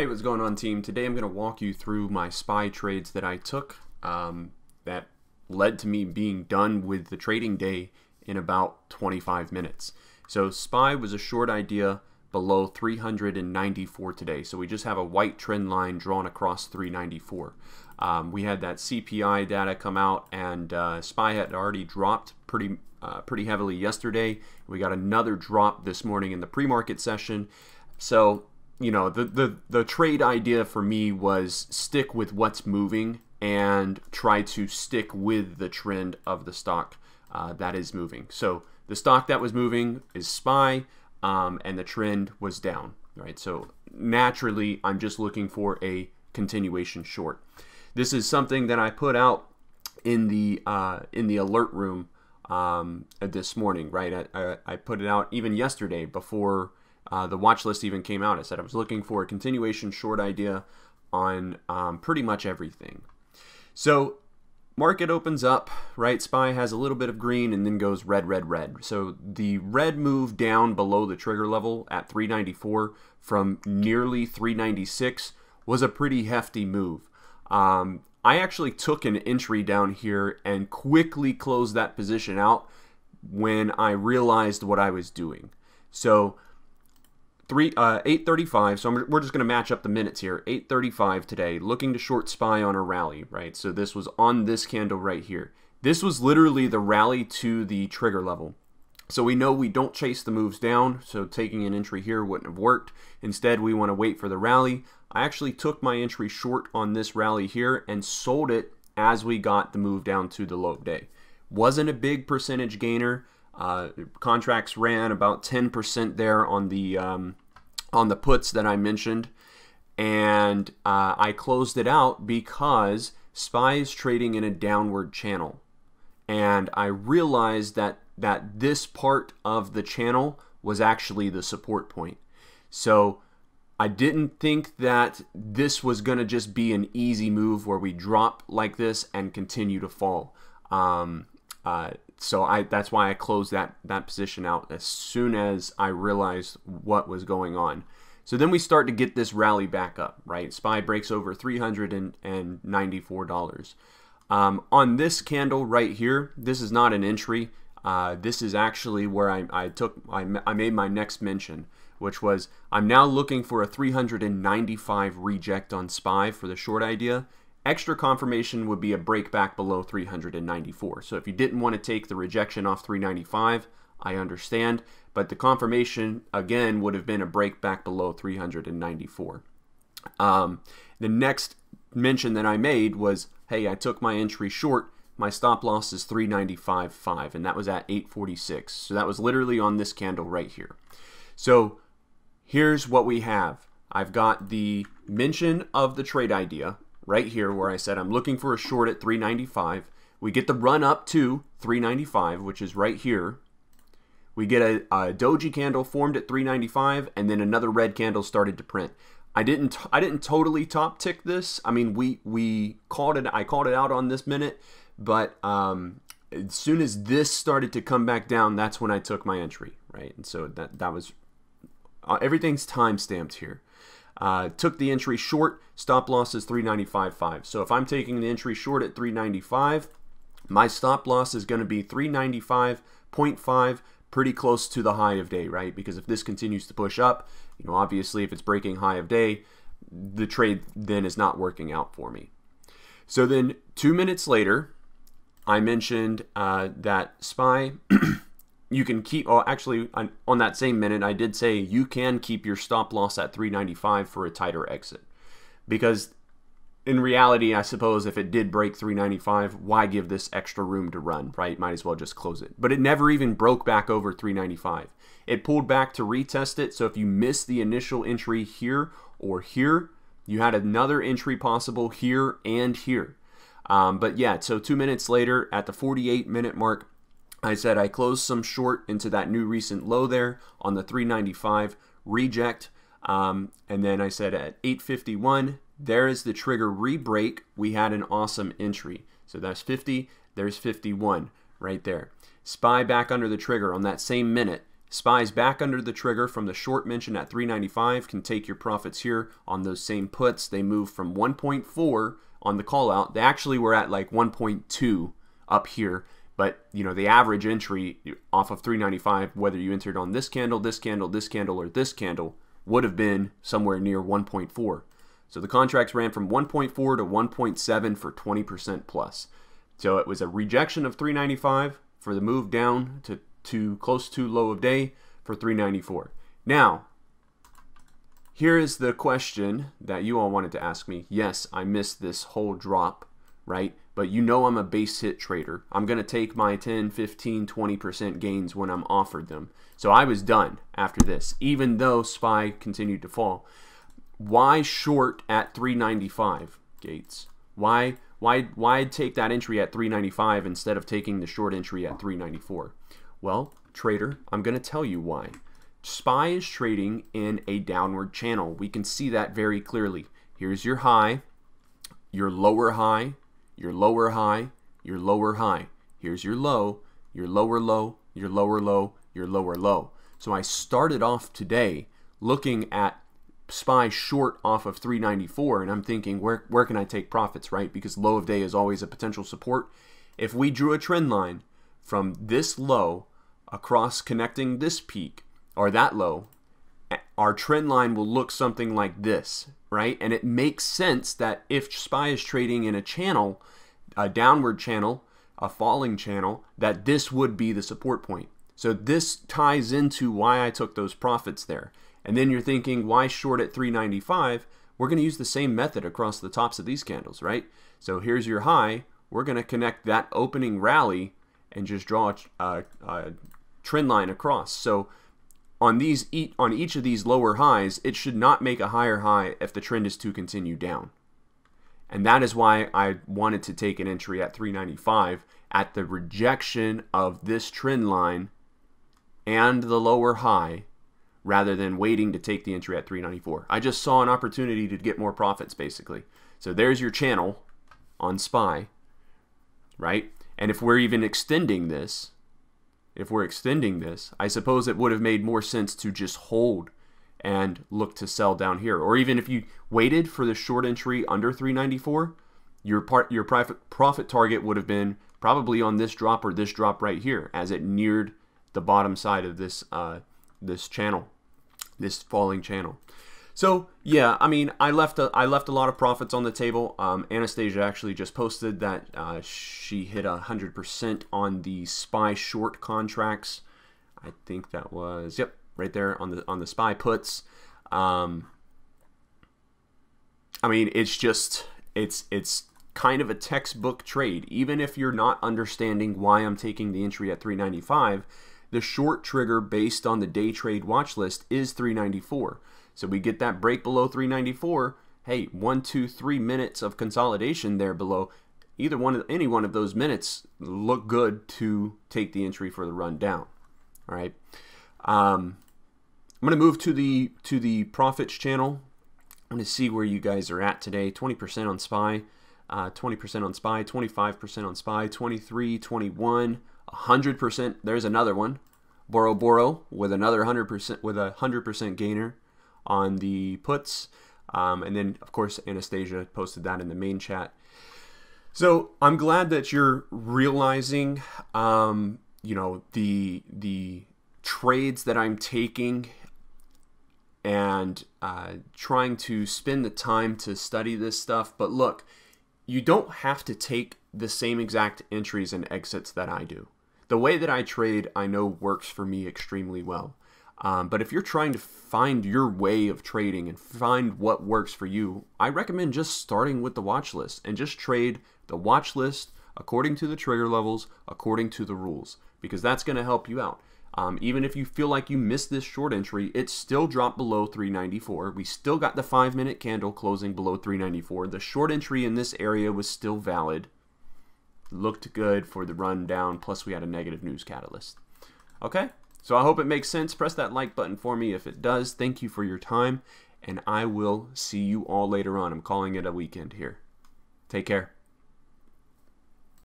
Hey, what's going on, team? Today I'm going to walk you through my SPY trades that I took um, that led to me being done with the trading day in about 25 minutes. So SPY was a short idea below 394 today. So we just have a white trend line drawn across 394. Um, we had that CPI data come out, and uh, SPY had already dropped pretty uh, pretty heavily yesterday. We got another drop this morning in the pre-market session. So you know the, the the trade idea for me was stick with what's moving and try to stick with the trend of the stock uh, that is moving. So the stock that was moving is SPY, um, and the trend was down. Right. So naturally, I'm just looking for a continuation short. This is something that I put out in the uh, in the alert room um, this morning. Right. I, I, I put it out even yesterday before uh, the watch list even came out. I said I was looking for a continuation short idea on um, pretty much everything. So market opens up, right? SPY has a little bit of green and then goes red, red, red. So the red move down below the trigger level at 394 from nearly 396 was a pretty hefty move. Um, I actually took an entry down here and quickly closed that position out when I realized what I was doing. So Three, uh, 835, so I'm, we're just going to match up the minutes here. 835 today, looking to short SPY on a rally, right? So this was on this candle right here. This was literally the rally to the trigger level. So we know we don't chase the moves down, so taking an entry here wouldn't have worked. Instead, we want to wait for the rally. I actually took my entry short on this rally here and sold it as we got the move down to the low day. Wasn't a big percentage gainer. Uh, contracts ran about 10% there on the um, on the puts that I mentioned, and uh, I closed it out because SPY is trading in a downward channel, and I realized that that this part of the channel was actually the support point. So I didn't think that this was going to just be an easy move where we drop like this and continue to fall. Um, uh, so I that's why I closed that that position out as soon as I realized what was going on. So then we start to get this rally back up, right? SPY breaks over $394. Um, on this candle right here, this is not an entry. Uh, this is actually where I, I took I, I made my next mention, which was I'm now looking for a 395 reject on SPY for the short idea. Extra confirmation would be a break back below 394. So if you didn't want to take the rejection off 395, I understand, but the confirmation again would have been a break back below 394. Um, the next mention that I made was, hey, I took my entry short. My stop loss is 395.5, and that was at 846. So that was literally on this candle right here. So here's what we have. I've got the mention of the trade idea, right here where I said I'm looking for a short at 395. We get the run up to 395, which is right here. We get a, a doji candle formed at 395, and then another red candle started to print. I didn't I didn't totally top tick this. I mean, we we called it I called it out on this minute, but um, as soon as this started to come back down, that's when I took my entry, right? And so that that was uh, everything's time stamped here. Uh, took the entry short, stop loss is 395.5. So if I'm taking the entry short at 395, my stop loss is going to be 395.5, pretty close to the high of day, right? Because if this continues to push up, you know, obviously if it's breaking high of day, the trade then is not working out for me. So then two minutes later, I mentioned uh, that SPY you can keep oh actually on, that same minute i did say you can keep your stop loss at 395 for a tighter exit. Because in reality i suppose if it did break 395 why give this extra room to run right? Might as well just close it. But it never even broke back over 395 it pulled back to retest it so if you missed the initial entry here or here you had another entry possible here and here. Um, but yeah so two minutes later at the 48 minute mark I said I closed some short into that new recent low there on the 395 reject. Um, and then I said at 851, there is the trigger rebreak. We had an awesome entry. So that's 50, there's 51 right there. SPY back under the trigger on that same minute SPY's back under the trigger from the short mention at 395 can take your profits here on those same puts. They move from 1.4 on the call out. They actually were at like 1.2 up here, but you know the average entry off of 395, whether you entered on this candle, this candle, this candle, or this candle, would have been somewhere near 1.4. So the contracts ran from 1.4 to 1.7 for 20% plus. So it was a rejection of 395 for the move down to, to close to low of day for 394. Now, here is the question that you all wanted to ask me. Yes, I missed this whole drop, right? But you know I'm a base hit trader. I'm going to take my 10, 15, 20% gains when I'm offered them. So I was done after this, even though SPY continued to fall. Why short at 395, Gates? Why why why take that entry at 395 instead of taking the short entry at 394? Well, trader, I'm going to tell you why. SPY is trading in a downward channel. We can see that very clearly. Here's your high, your lower high, your lower high, your lower high. Here's your low, your lower low, your lower low, your lower low. So I started off today looking at SPY short off of 394 and I'm thinking where where can I take profits, right? Because low of day is always a potential support. If we drew a trend line from this low across connecting this peak or that low, our trend line will look something like this, right? And it makes sense that if SPY is trading in a channel, a downward channel, a falling channel, that this would be the support point. So this ties into why I took those profits there. And then you're thinking, why short at 395? We're going to use the same method across the tops of these candles, right? So here's your high. We're going to connect that opening rally and just draw a, a, a trend line across. So on these on each of these lower highs, it should not make a higher high if the trend is to continue down. And that is why I wanted to take an entry at 395 at the rejection of this trend line and the lower high rather than waiting to take the entry at 394. I just saw an opportunity to get more profits basically. So there's your channel on SPY, right? And if we're even extending this, if we're extending this, I suppose it would have made more sense to just hold and look to sell down here. Or even if you waited for the short entry under 394, your part your profit profit target would have been probably on this drop or this drop right here as it neared the bottom side of this uh, this channel, this falling channel. So yeah, I mean, I left a, I left a lot of profits on the table. Um, Anastasia actually just posted that uh, she hit hundred percent on the SPY short contracts. I think that was yep right there on the on the SPY puts. Um, I mean, it's just it's it's kind of a textbook trade. Even if you're not understanding why I'm taking the entry at 395, the short trigger based on the day trade watch list is 394. So we get that break below 394. Hey, one, two, three minutes of consolidation there below. Either one of any one of those minutes look good to take the entry for the run down. All right. Um, I'm going to move to the to the profits channel. I'm going to see where you guys are at today. 20% on SPY, 20% uh, on SPY, 25% on SPY, 23, 21, 100%. There's another one. Boro Boro with another 100% with a 100% gainer on the puts. Um, and then, of course, Anastasia posted that in the main chat. So I'm glad that you're realizing, um, you know, the the trades that I'm taking and uh, trying to spend the time to study this stuff. But look, you don't have to take the same exact entries and exits that I do the way that I trade, I know works for me extremely well. Um, but if you're trying to find your way of trading and find what works for you, I recommend just starting with the watch list and just trade the watch list according to the trigger levels, according to the rules, because that's going to help you out. Um, even if you feel like you missed this short entry, it still dropped below 394. We still got the five minute candle closing below 394. The short entry in this area was still valid looked good for the run down, plus we had a negative news catalyst. Okay, so I hope it makes sense. Press that like button for me if it does. Thank you for your time, and I will see you all later on. I'm calling it a weekend here. Take care.